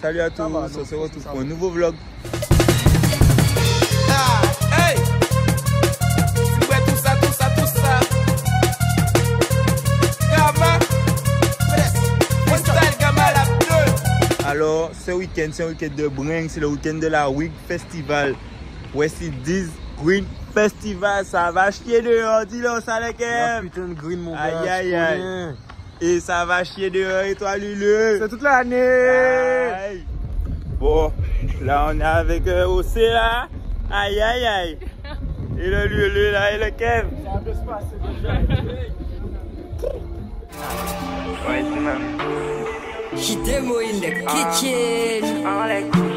Salut à tous, va, on se retrouve pour un nouveau vlog. Hey Tu vois tout ça, tout ça, tout ça Gamma Freestyle Gamma la 2 Alors, ce week-end, c'est un week-end de bring, c'est le week-end de la Wig Festival. Voici 10 Green Festival, ça va chier dehors, dis-le, ça les kèm. putain de green, mon Aïe, gars. aïe, tu aïe. Et ça va chier dehors, et toi, Lulu? C'est toute l'année. Aïe. Bon, là on est avec euh, OC là. Aïe aïe aïe. Et le Lulu là et le Kev? Ça peut se passer déjà. Ouais, c'est même. She demo in the kitchen. En les couches,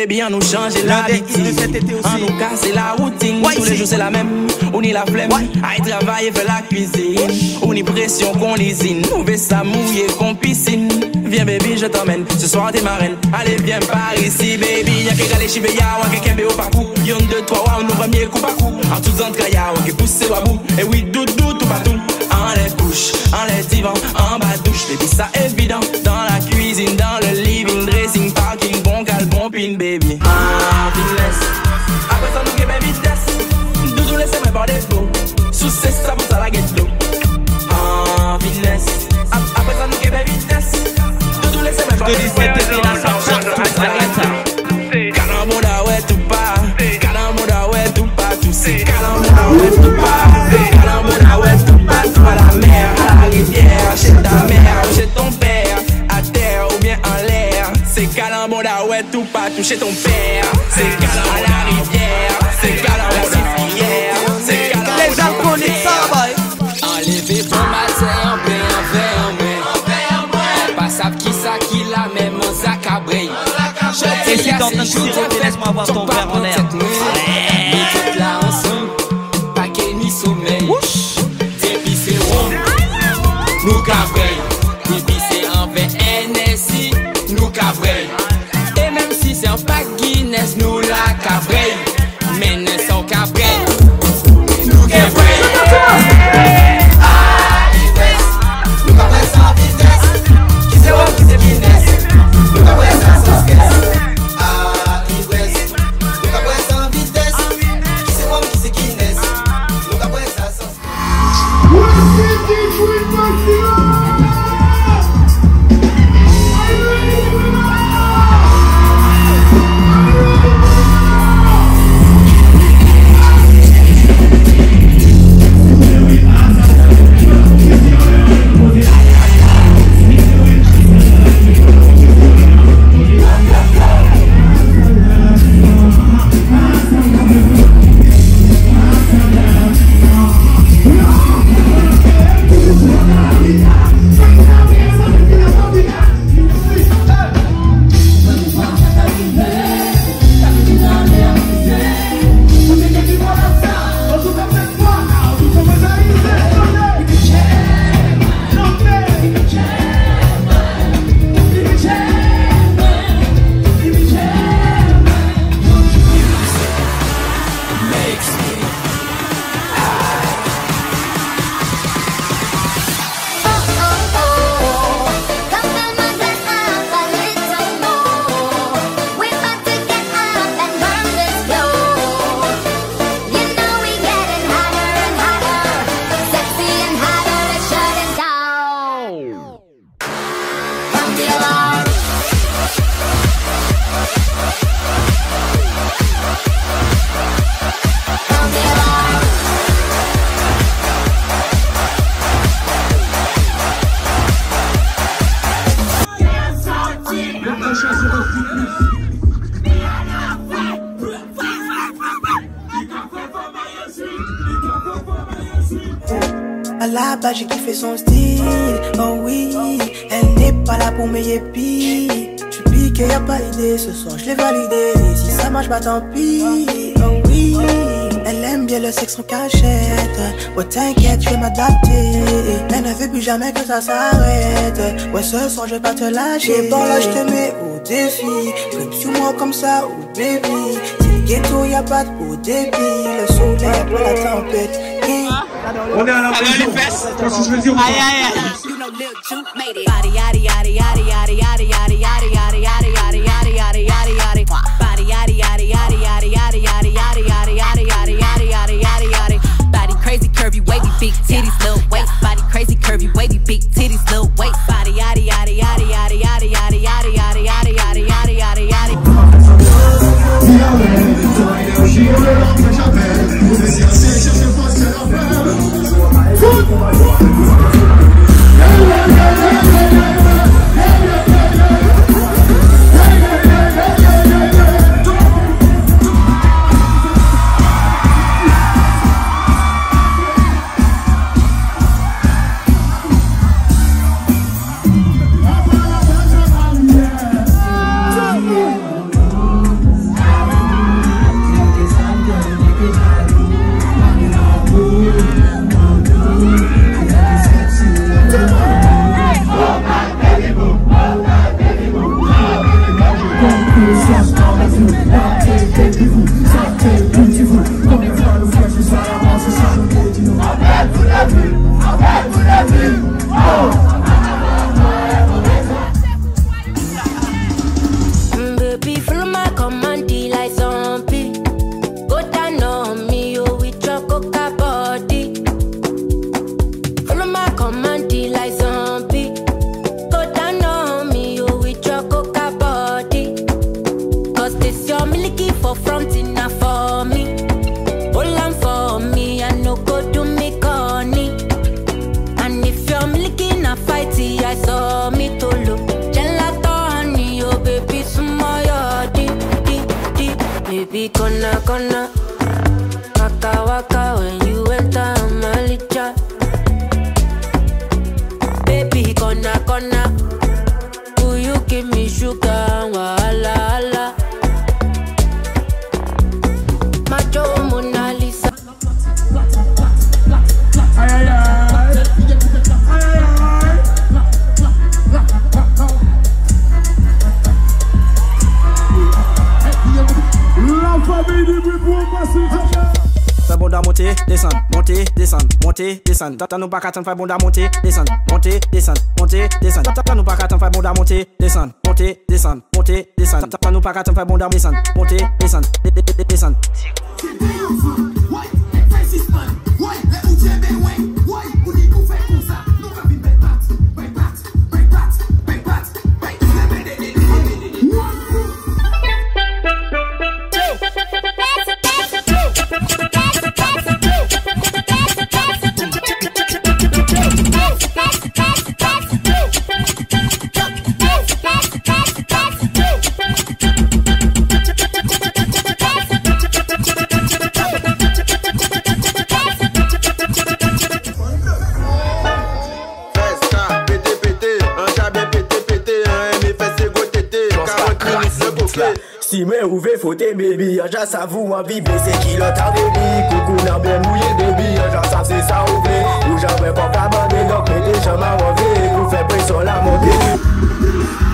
Baby, on nous change l'habitude. On nous casse la routine. Tous les jours, c'est la même. On y la flemme. Aïe, travailler, fait la cuisine. On y pression qu'on lésine. Nous veut ça mouiller qu'on piscine. Viens, baby, je t'emmène. Ce soir, t'es marraine. Allez, viens par ici, baby. Y'a qu'à aller chez Béa, ou qu'à Kembe au parcours. Y'en deux, trois, ouais, on nous premier coup par coup. En tout temps, kaya, ou qu'à pousser au bout. Et oui, doudou, tout partout. En les couches, en les divans, en bas douche. Baby, ça évident. Dans la cuisine, dans le bon cal, bon pin, baby. Toucher ton père. C'est calamboda, à la rivière. C'est calamboda, hier. C'est calamboda. Les gens connaissent ça, boy Enlevé bon matin, en en paix. Pas savent qui ça, qui la même en sac à braille. Et si t'es en train de shooter, laisse-moi voir ton verre en l'air. Mais toute là ensemble, pas qu'elle ni sommeil. Depuis c'est rond, nous. Nes nou la ka vrey. Men nes ou ka brey. Nou ke vrey Ari wes Nou ka brey. San vites Ki se wap ki se vines Nou ka brey san soskes Ari wes Nou ka brey san vites Ki se wap ki se kines Nou ka brey san soskes Wes ki di fwi pati À la base, j'ai kiffé son style. Oh oui, elle n'est pas là pour mes épis. Tu piques, y a pas d'idée. Ce soir, je l'ai validé. Si ça marche, bah tant pis. Oh oui, le sexe en cachette. Ouais, t'inquiète, je vais m'adapter. Mais ne veux plus jamais que ça s'arrête. Ouais, ce soir, je vais pas te lâcher. Bon, là, je te mets au défi. Flip sur moi comme ça, oh baby. C'est le ghetto, y'a pas de haut débit. Le soleil la tempête. On est à la. Qu'est-ce que je. baby, cona, cona. Vaca, vaca, ven. monter, descendre. Tata nous pas qu'attendre, faire bon monter, descendre. Monter, descendre, monter, descendre. Tata nous pas qu'attendre, faire bon monter, descendre. Monter, descendre, monter, descendre. Tata nous pas qu'attendre, faire bon descendre. Monter, descendre, descendre. ki mwen ouve fote bebi Yon jan savou an vive se kilot an bebi. Koukou nan ben mouye bebi Yon jan sav se sa ouve. Ou jan mwen kon kabande Nok mwen de chanman wove Ou fe presyon la monte.